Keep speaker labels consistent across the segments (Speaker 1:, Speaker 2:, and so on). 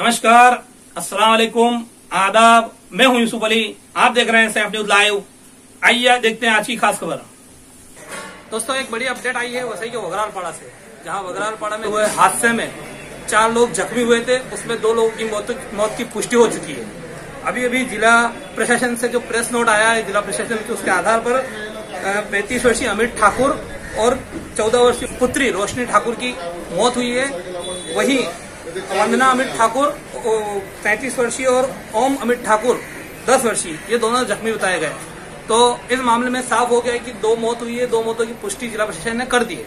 Speaker 1: नमस्कार अस्सलाम वालेकुम आदाब, मैं हूँ यूसुफ अली, आप देख रहे हैं सैफ न्यूज़ लाइव। आइए देखते हैं आज की खास खबर। दोस्तों, एक बड़ी अपडेट आई है, वसई के वगरालपाड़ा से, जहाँ वगरालपाड़ा में हुए हादसे में चार लोग जख्मी हुए थे, उसमें दो लोगों की मौत मौत की पुष्टि हो चुकी है। अभी अभी जिला प्रशासन से जो प्रेस नोट आया है, जिला प्रशासन के उसके आधार पर पैंतीस वर्षीय अमित ठाकुर और चौदह वर्षीय पुत्री रोशनी ठाकुर की मौत हुई है। वहीं वंदना अमित ठाकुर तैतीस वर्षीय और ओम अमित ठाकुर, दस वर्षीय, ये दोनों जख्मी बताए गए। तो इस मामले में साफ़ हो गया कि दो मौत हुई है, दो मौतों की पुष्टि जिला प्रशासन ने कर दी है।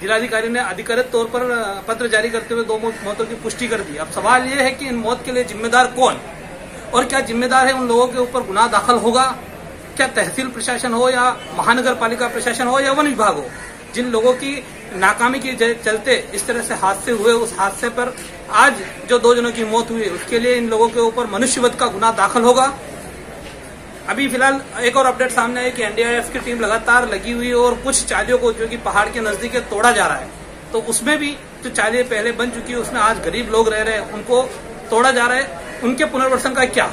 Speaker 1: जिलाधिकारी ने अधिकृत तौर पर पत्र जारी करते हुए दो मौतों की पुष्टि कर दी। अब सवाल ये है कि इन मौत के लिए जिम्मेदार कौन? और क्या जिम्मेदार है उन लोगों के ऊपर गुनाह दाखिल होगा? क्या तहसील प्रशासन हो या महानगर पालिका प्रशासन हो या वन विभाग हो? जिन लोगों की नाकामी के चलते इस तरह से हादसे हुए, उस हादसे पर आज जो दो जनों की मौत हुई, उसके लिए इन लोगों के ऊपर मनुष्यवध का गुना दाखिल होगा। अभी फ़िलहाल एक और अपडेट सामने है कि एनडीआरएफ की टीम लगातार लगी हुई और कुछ चालियों को जो कि पहाड़ के नज़दीक तोड़ा जा रहा है। तो उसमें भी जो चालियाँ पहले बन चुकी है, उसमें आज गरीब लोग रह रहे हैं, उनको तोड़ा जा रहा है। उनके पुनर्वसन का क्या?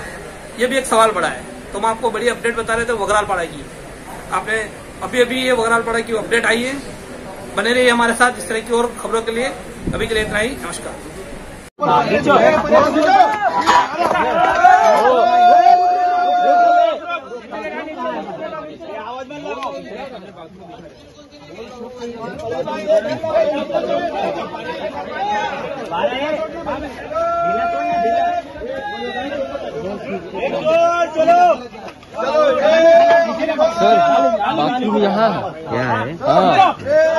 Speaker 1: ये भी एक सवाल बड़ा है। तो हम आपको बड़ी अपडेट बता रहे थे वगराल पाड़ा की। आपने अभी अभी ये वगराल पाड़ा की अपडेट आई है। बने रहिए हमारे साथ इस तरह की और खबरों के लिए। अभी के लिए इतना ही। नमस्कार।
Speaker 2: चलो सर बाथरूम यहाँ है? है। हाँ।